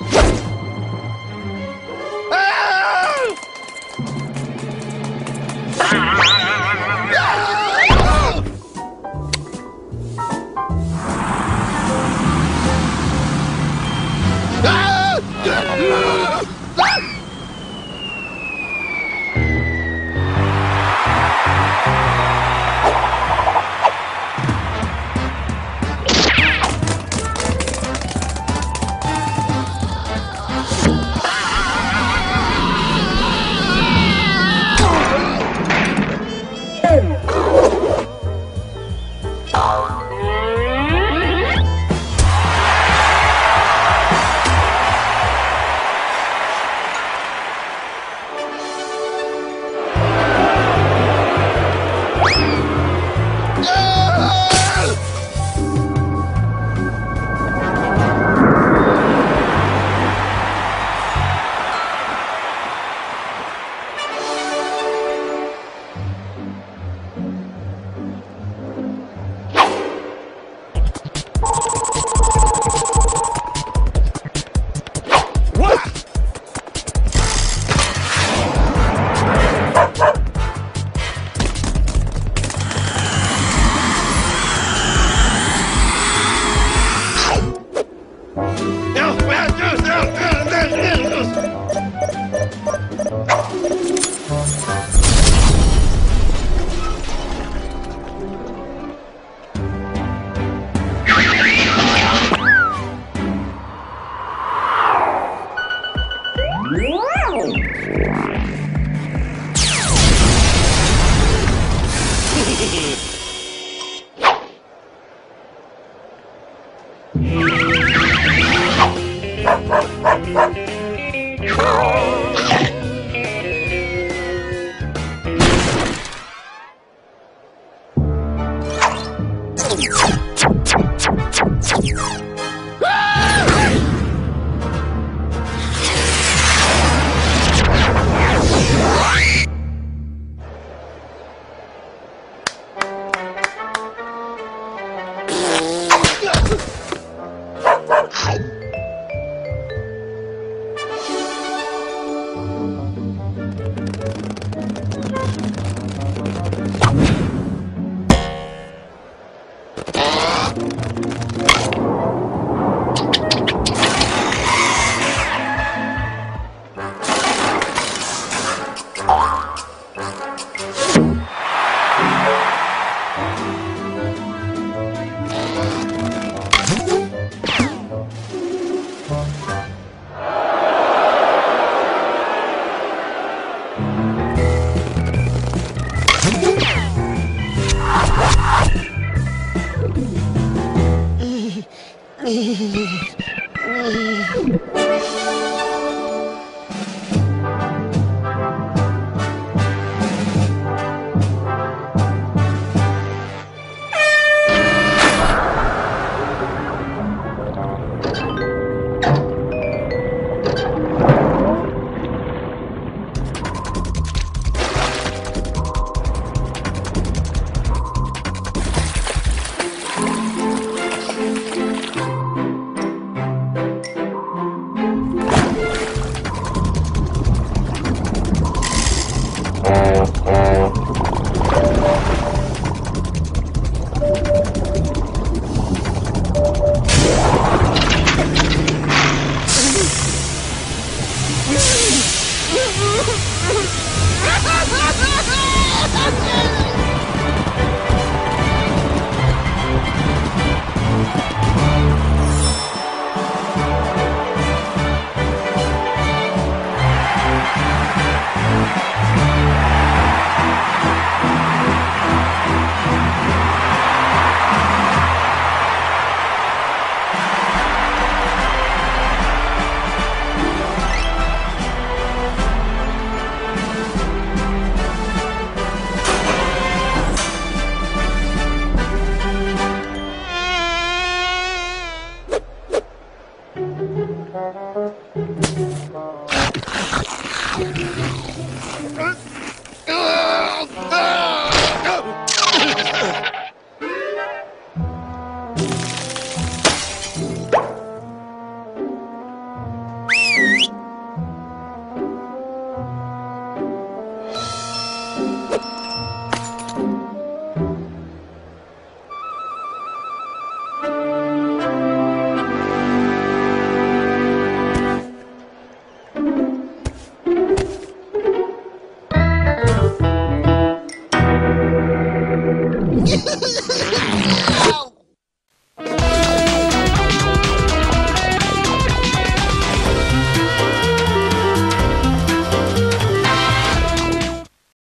Ah! ah! ah! Oh! Wow. Hehehehe Bye. Thank you. Ha ha ha!